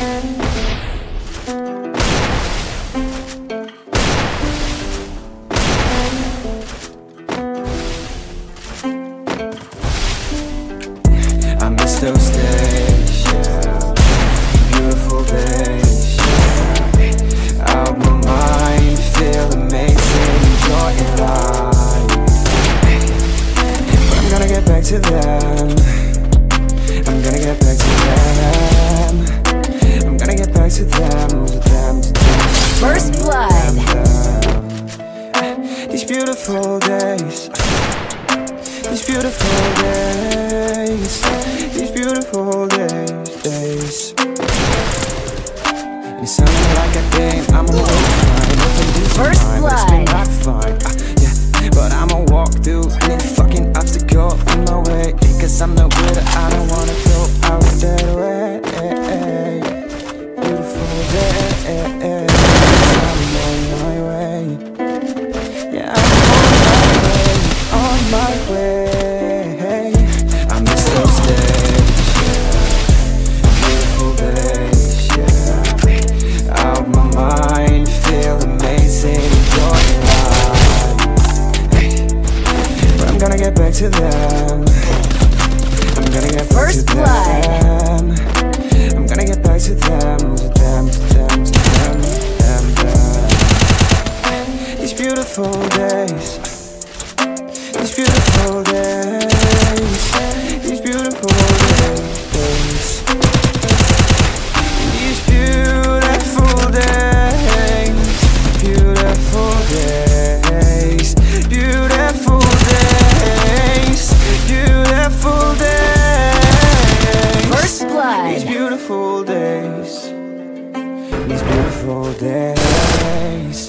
I miss those days, yeah. Beautiful days, yeah. Out my mind, feel amazing, enjoying life. But I'm gonna get back to them. I'm gonna get back to them. To them, to them, to them. First blood. These beautiful days. These beautiful days, these beautiful days, days. It sounded like a game, I'm a First mine, it's been blood. Beautiful days. These beautiful days. These beautiful days. These beautiful days. Beautiful days. Beautiful days. Beautiful days. First blood. These beautiful days. These beautiful days,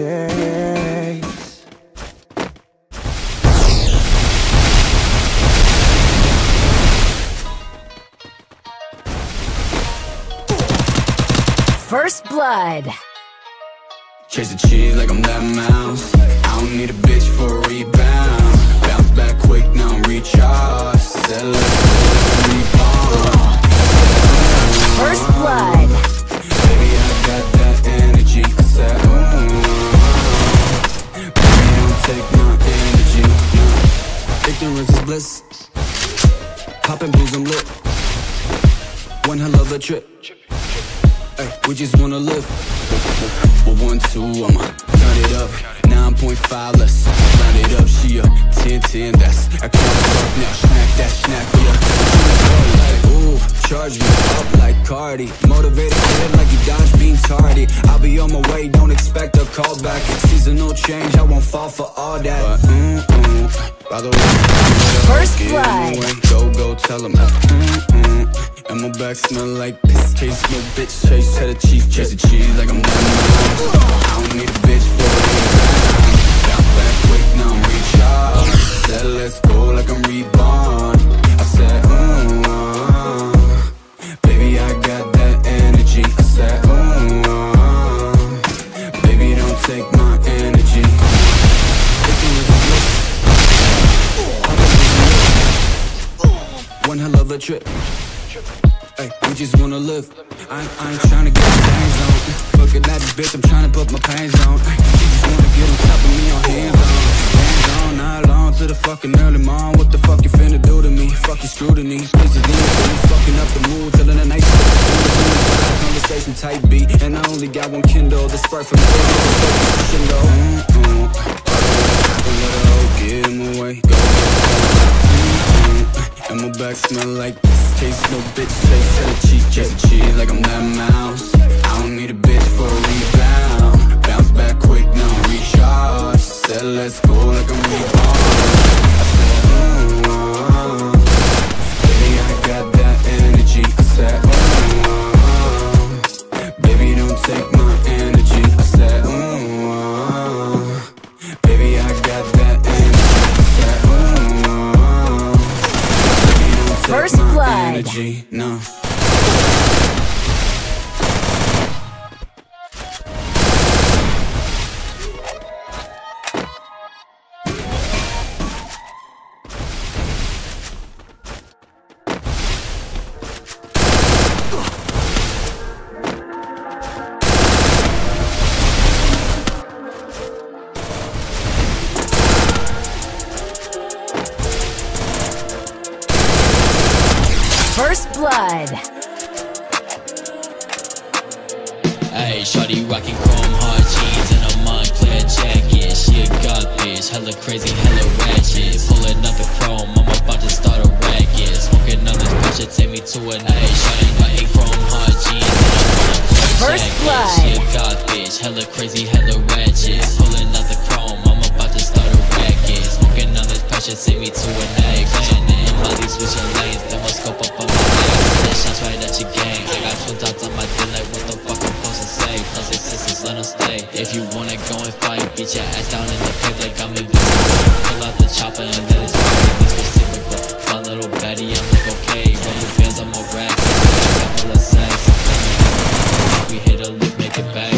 Days, days. First blood. Chase the cheese like I'm that mouse. I don't need a bitch for a rebound. Bounce back quick, now I'm recharged. Ignorance is bliss. Popping blues, I'm lit. One hell of a trip. Ay, we just wanna live. Well, one, two, I'ma turn it up. 9.5, let's round it up. She a 10, 10, that's can't fuck now. Smack that, snack, yeah. Ooh, charge me up like Cardi. Motivated, kid, like you dodge being tardy. I'll be on my way, don't expect a call back. Seasonal change, I won't fall for all that. But, mm, mm, by the way, First blood. Go, go, tell him. And my back smell like this. Chase no bitch, chase cheddar cheese, chase the cheese like I'm. I don't need wanna. I, ain't- I ain't tryna get the things on. Look at that bitch, I'm tryna put my pains on. She just wanna get on top of me on hands on. Hands on, not long to the fucking early morn. What the fuck you finna do to me? Fuck you scrutiny. Places in the fucking up the mood till the night. Conversation type B, and I only got one Kindle. The spark from the Shindo. Mm-mm. Let her get in my way. Go. Mm-mm. And my back smell like this chase no bitch, chase hella cheese, chase the cheese like I'm that mouse. I don't need a bitch for a rebound. Bounce back quick, no recharge. Said let's go like I'm Reebok. energy, no. Hey, chrome hard jeans and a Moncler jacket. She a god bitch, hella crazy, hella ratchet. Up the chrome, I'm about to start a racket. Smoking on this bitch, take me to an A. Chrome hard jeans and a Moncler First. Blood. She a god bitch, hella crazy, hella ratchet. Put your ass down in the pit like I'm Pull out the chopper and then it's This typical little I'm like okay bands, I'm all Couple of sex We hit a lick, make it back.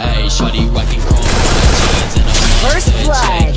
Hey, shawty rockin' chrome First blood.